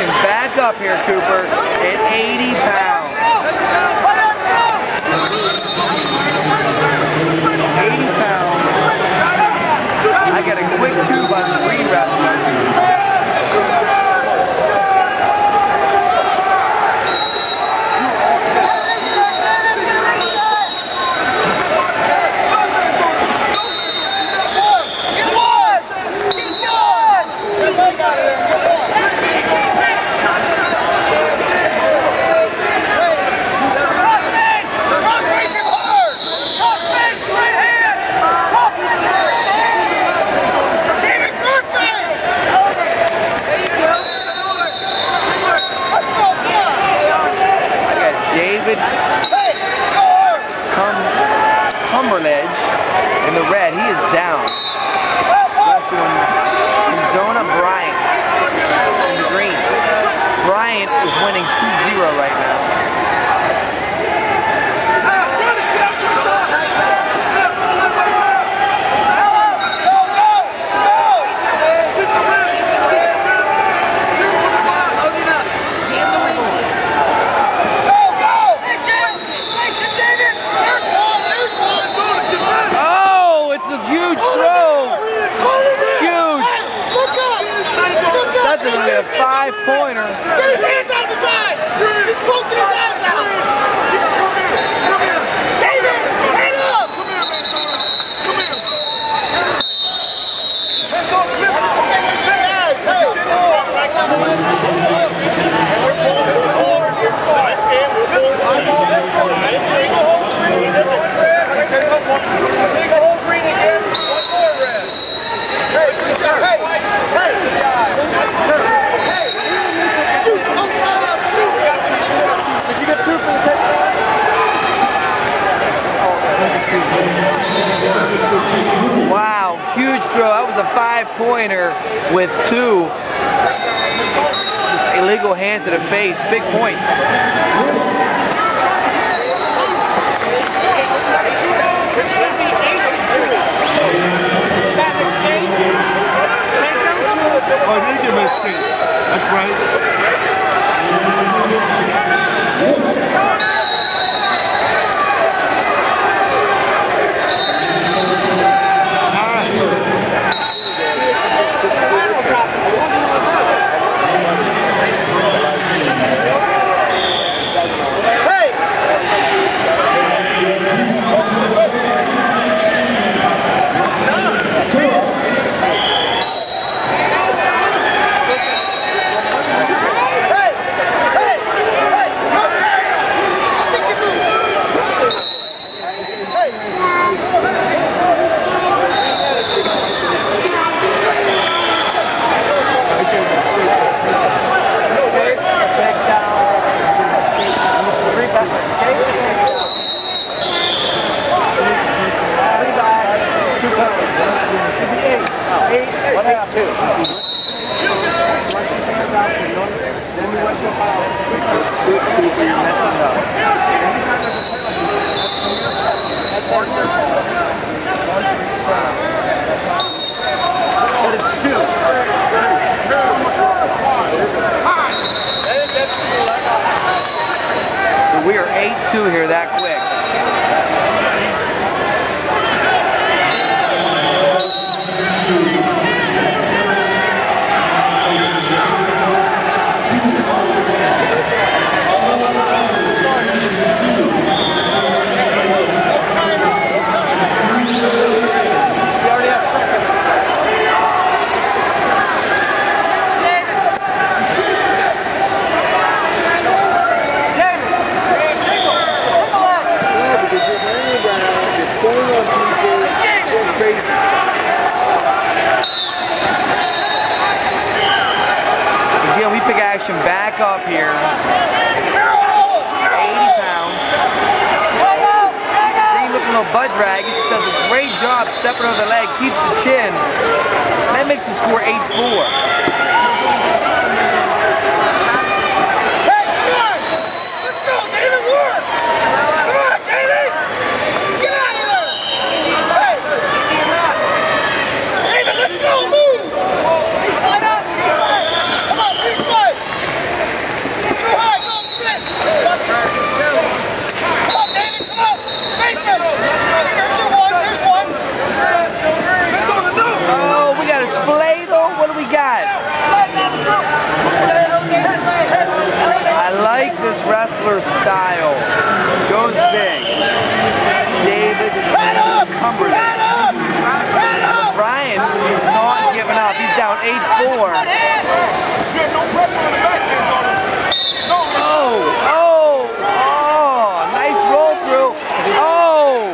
action back up here, Cooper, at 80 pounds. 80 pounds. I got a quick on the green wrestler. Cum Cumberledge in the red. He is down. Wrestling Zona Bryant in the green. Bryant is winning 2-0 right now. Oh, it's a huge throw. Huge. That's gonna be a five pointer. Get his hands out of his eyes! He's poking his eyes out! David, hand up! Shoot! I'm trying out, shoot! Did you get two for the take? Wow, huge throw. That was a five pointer with two. Illegal hands to the face. Big points. Oh, they did mistake. That's right. Hey! Hey! Hey! Okay! Stick your move! Hey! But it's two. So we are 8-2 here that quick. Pick action back up here. 80 pounds. Green looking little butt drag. He does a great job stepping over the leg, keeps the chin. That makes the score 8-4. Hey, come on! Let's go, David! Work! Come on, David! Get out of there! Hey! David, let's go! Move! Please slide up! Please slide! Come on, please slide! I wrestler's style. Goes big. David Cumberledge. Brian is not giving up. He's down 8-4. Oh, oh, oh, nice roll through. Oh,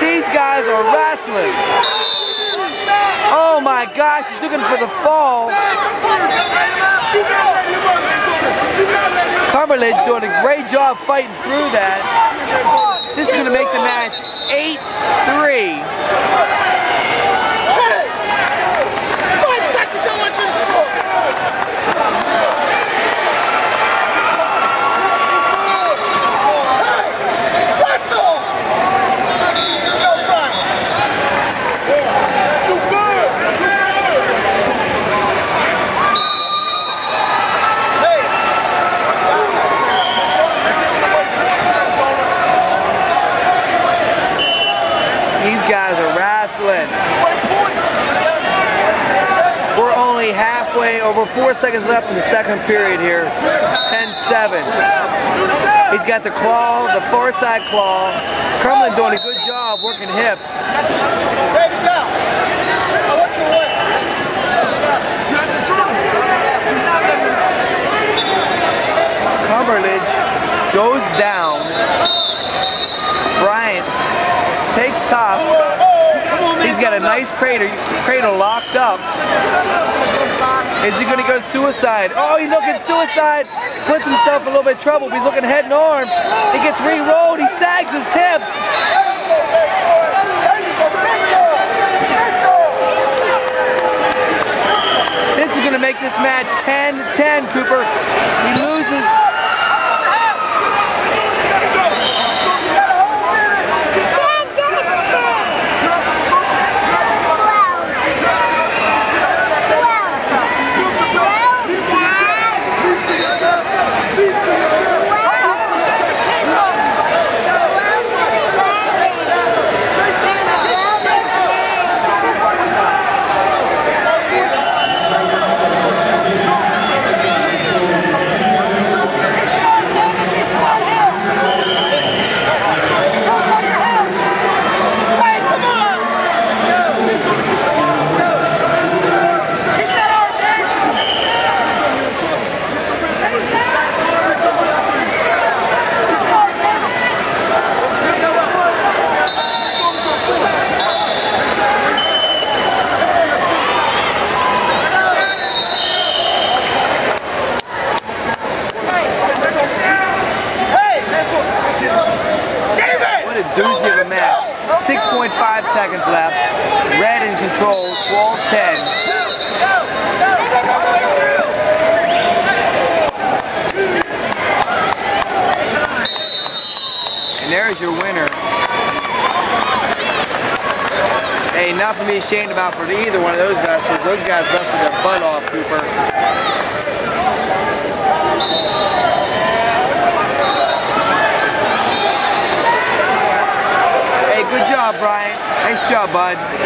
these guys are wrestling. Oh my gosh, he's looking for the fall. Cumberledge's doing a great job fighting through that. This is going to make the match 8-3. Five seconds, I'll let you score. Hey, wrestle! Go, Brian. You good, you good. Hey, These guys are wrestling. We're only halfway, over four seconds left in the second period here. 10-7. He's got the claw, the far side claw. Cumberledge doing a good job working hips. David. Cumberledge goes down. Bryant takes top. He's got a nice crater, cradle locked up. Is he going to go suicide? Oh, he's looking suicide. Puts himself a little bit of trouble. He's looking head and arm. He gets re-rolled. He sags his hips. This is going to make this match 10-10, Cooper. He loses. Hey, come on. Let's go. Let's go. Keep that arm, Dave. Hey, David. What a doozy of a match. 6.5 seconds left. Red in control, 12-10. And there's your winner. Hey, nothing to be ashamed about for either one of those wrestlers. Those guys wrestled their butt off, Cooper. Hey, good job, Brian. Nice job, bud.